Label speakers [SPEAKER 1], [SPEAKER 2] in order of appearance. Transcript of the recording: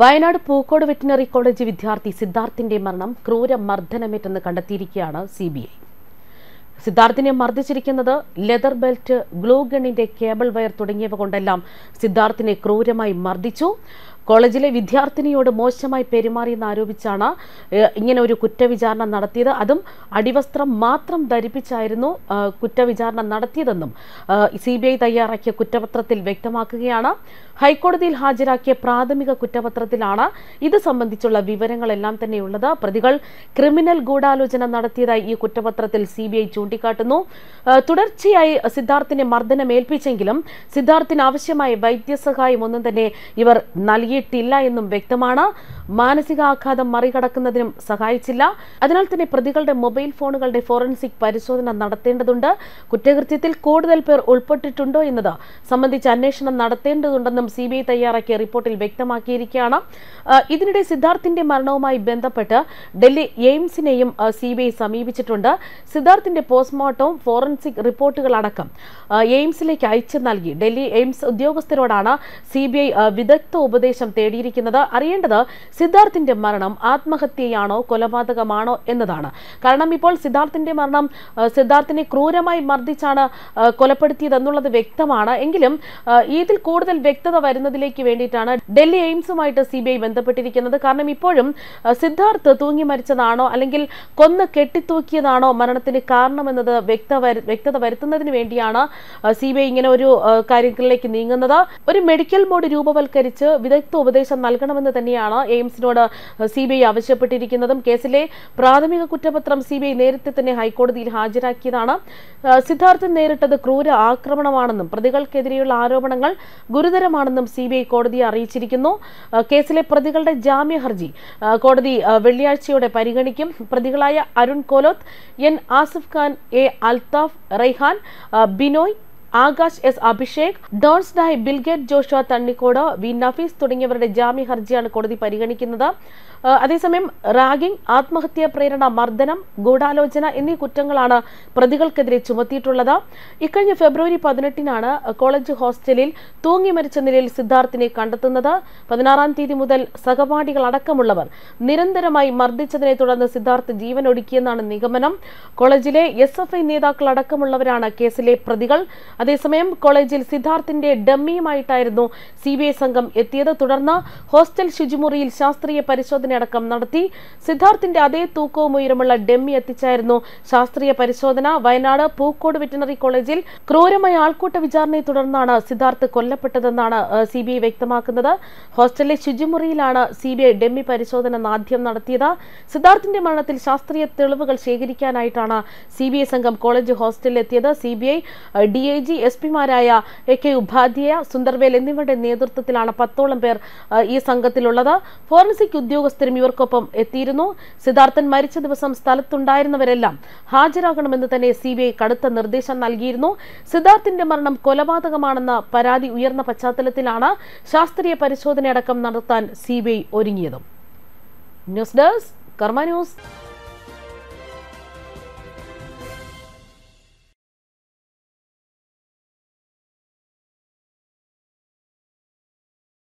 [SPEAKER 1] Wayanad Pookode veterinary college വിദ്യാർത്ഥി സിദ്ധാർത്ഥിന്റെ മരണം ക്രൂര മർദ്ദനമേറ്റെന്ന് കണ്ടെത്തിയിരിക്കുകയാണ് സി ബി ഐ സിദ്ധാർത്ഥിനെ മർദ്ദിച്ചിരിക്കുന്നത് ലെതർ ബെൽറ്റ് ഗ്ലൂ ഗണ്ണിന്റെ കേബിൾ വയർ തുടങ്ങിയവ കൊണ്ടെല്ലാം സിദ്ധാർത്ഥിനെ ക്രൂരമായി മർദ്ദിച്ചു. കോളേജിലെ വിദ്യാർത്ഥിനിയോട് മോശമായി പെരുമാറിയെന്ന് ആരോപിച്ചാണ് ഇങ്ങനെ ഒരു കുറ്റവിചാരണ നടത്തിയത്. അതും അടിവസ്ത്രം മാത്രം ധരിപ്പിച്ചായിരുന്നു കുറ്റവിചാരണ നടത്തിയതെന്നും സി ബി ഐ തയ്യാറാക്കിയ കുറ്റപത്രത്തിൽ വ്യക്തമാക്കുകയാണ്. ഹൈക്കോടതിയിൽ ഹാജരാക്കിയ പ്രാഥമിക കുറ്റപത്രത്തിലാണ് ഇത് സംബന്ധിച്ചുള്ള വിവരങ്ങളെല്ലാം തന്നെയുള്ളത്. പ്രതികൾ ക്രിമിനൽ ഗൂഢാലോചന നടത്തിയതായി ഈ കുറ്റപത്രത്തിൽ സി ബി ഐ ചൂണ്ടിക്കാട്ടുന്നു. തുടർച്ചയായി സിദ്ധാർത്ഥിനെ മർദ്ദനമേൽപ്പിച്ചെങ്കിലും സിദ്ധാർത്ഥിന് ആവശ്യമായ വൈദ്യസഹായം ഒന്നും തന്നെ ഇവർ നൽകിയിട്ടില്ല എന്നും വ്യക്തമാണ്. മാനസികാഘാതം മറികടക്കുന്നതിനും സഹായിച്ചില്ല. അതിനാൽ തന്നെ പ്രതികളുടെ മൊബൈൽ ഫോണുകളുടെ ഫോറൻസിക് പരിശോധന നടത്തേണ്ടതുണ്ട്. കുറ്റകൃത്യത്തിൽ കൂടുതൽ പേർ ഉൾപ്പെട്ടിട്ടുണ്ടോ എന്നത് സംബന്ധിച്ച് അന്വേഷണം നടത്തേണ്ടതുണ്ടെന്നും സി ബി ഐ തയ്യാറാക്കിയ റിപ്പോർട്ടിൽ വ്യക്തമാക്കിയിരിക്കുകയാണ്. ഇതിനിടെ സിദ്ധാർത്ഥിന്റെ മരണവുമായി ബന്ധപ്പെട്ട് ഡൽഹി എയിംസിനെയും സി ബി ഐ സമീപിച്ചിട്ടുണ്ട്. സിദ്ധാർത്ഥിന്റെ പോസ്റ്റ്മോർട്ടവും ഫോറൻസിക് റിപ്പോർട്ടുകളടക്കം എയിംസിലേക്ക് അയച്ചു നൽകി. ഡൽഹി എയിംസ് ഉദ്യോഗസ്ഥരോടാണ് സി ബി ഐ വിദഗ്ധ ഉപദേശം തേടിയിരിക്കുന്നത്. അറിയേണ്ടത് സിദ്ധാർത്ഥിന്റെ മരണം ആത്മഹത്യയാണോ കൊലപാതകമാണോ എന്നതാണ്. കാരണം ഇപ്പോൾ സിദ്ധാർത്ഥിന്റെ മരണം സിദ്ധാർത്ഥിനെ ക്രൂരമായി മർദ്ദിച്ചാണ് കൊലപ്പെടുത്തിയതെന്നുള്ളത് വ്യക്തമാണ്. എങ്കിലും ഇതിൽ കൂടുതൽ വ്യക്തത വരുന്നതിലേക്ക് വേണ്ടിയിട്ടാണ് ഡൽഹി എയിംസുമായിട്ട് സി ബന്ധപ്പെട്ടിരിക്കുന്നത്. കാരണം ഇപ്പോഴും സിദ്ധാർത്ഥ് തൂങ്ങി മരിച്ചതാണോ അല്ലെങ്കിൽ കൊന്ന് കെട്ടിത്തൂക്കിയതാണോ മരണത്തിന് കാരണമെന്നത് വ്യക്ത വ്യക്തത വരുത്തുന്നതിന് വേണ്ടിയാണ് സി ഇങ്ങനെ ഒരു കാര്യങ്ങളിലേക്ക് നീങ്ങുന്നത്. ഒരു മെഡിക്കൽ ബോർഡ് രൂപവൽക്കരിച്ച് വിദഗ്ധ ഉപദേശം നൽകണമെന്ന് തന്നെയാണ് എയിംസിനോട് സി ബി ഐ ആവശ്യപ്പെട്ടിരിക്കുന്നതും കേസിലെ പ്രാഥമിക കുറ്റപത്രം സി ബി ഐ നേരത്തെ തന്നെ ഹൈക്കോടതിയിൽ ഹാജരാക്കിയതാണ്. സിദ്ധാർത്ഥൻ നേരിട്ടത് ക്രൂര ആക്രമണമാണെന്നും പ്രതികൾക്കെതിരെയുള്ള ആരോപണങ്ങൾ ഗുരുതരമാണെന്നും സി ബി ഐ കോടതിയെ അറിയിച്ചിരിക്കുന്നു. കേസിലെ പ്രതികളുടെ ജാമ്യ ഹർജി കോടതി വെള്ളിയാഴ്ചയോടെ പരിഗണിക്കും. പ്രതികളായ Arun Koloth N Asif Khan A Althaf Raihan Binoy Akash S Abhishek Dons Dai Bilgate Joshwa Thannikode V Nafees തുടങ്ങിയവരുടെ ജാമ്യ ഹർജിയാണ് കോടതി പരിഗണിക്കുന്നത്. അതേസമയം റാഗിംഗ് ആത്മഹത്യാ പ്രേരണ മർദ്ദനം ഗൂഢാലോചന എന്നീ കുറ്റങ്ങളാണ് പ്രതികൾക്കെതിരെ ചുമത്തിയിട്ടുള്ളത്. ഇക്കഴിഞ്ഞ ഫെബ്രുവരി പതിനെട്ടിനാണ് കോളേജ് ഹോസ്റ്റലിൽ തൂങ്ങി മരിച്ച നിലയിൽ സിദ്ധാർത്ഥിനെ കണ്ടെത്തുന്നത്. പതിനാറാം തീയതി മുതൽ സഹപാഠികൾ അടക്കമുള്ളവർ നിരന്തരമായി മർദ്ദിച്ചതിനെ തുടർന്ന് സിദ്ധാർത്ഥ് ജീവൻ ഒടുക്കിയെന്നാണ് നിഗമനം. കോളേജിലെ എസ് എഫ് ഐ നേതാക്കൾ അടക്കമുള്ളവരാണ് കേസിലെ പ്രതികൾ. അതേസമയം കോളേജിൽ സിദ്ധാർത്ഥിന്റെ ഡമ്മിയുമായിട്ടായിരുന്നു സി ബി ഐ സംഘം എത്തിയത്. തുടർന്ന് ഹോസ്റ്റൽ ശുചിമുറിയിൽ ശാസ്ത്രീയ പരിശോധനയടക്കം നടത്തി സിദ്ധാർത്ഥിന്റെ അതേ തൂക്കവും ഉയരമുള്ള ഡമ്മി എത്തിച്ചായിരുന്നു ശാസ്ത്രീയ പരിശോധന. വയനാട് പൂക്കോട് വെറ്റിനറി കോളേജിൽ ക്രൂരമായ ആൾക്കൂട്ട വിചാരണയെ തുടർന്നാണ് സിദ്ധാർത്ഥ് കൊല്ലപ്പെട്ടതെന്നാണ് സി ബി ഐ വ്യക്തമാക്കുന്നത്. ഹോസ്റ്റലിലെ ശുചിമുറിയിലാണ് സി ബി ഐ ഡമ്മി പരിശോധന ആദ്യം നടത്തിയത്. സിദ്ധാർത്ഥിന്റെ മരണത്തിൽ ശാസ്ത്രീയ തെളിവുകൾ ശേഖരിക്കാനായിട്ടാണ് സി ബി ഐ സംഘം കോളേജ് ഹോസ്റ്റലിൽ എത്തിയത്. C B I D I G S പിമാരായ A K Upadhyaya Sundarvel എന്നിവരുടെ നേതൃത്വത്തിലാണ് പത്തോളം പേർ ഈ സംഘത്തിലുള്ളത്. ഫോറൻസിക് ഉദ്യോഗസ്ഥരും ഇവർക്കൊപ്പം എത്തിയിരുന്നു. സിദ്ധാർത്ഥൻ മരിച്ച ദിവസം സ്ഥലത്തുണ്ടായിരുന്നവരെല്ലാം ഹാജരാകണമെന്ന് തന്നെ സി കടുത്ത നിർദ്ദേശം നൽകിയിരുന്നു. സിദ്ധാർത്ഥിന്റെ മരണം കൊലപാതകമാണെന്ന പരാതി ഉയർന്ന പശ്ചാത്തലത്തിലാണ് ശാസ്ത്രീയ പരിശോധനയടക്കം നടത്താൻ C ഒരുങ്ങിയതും. News desk Karma news.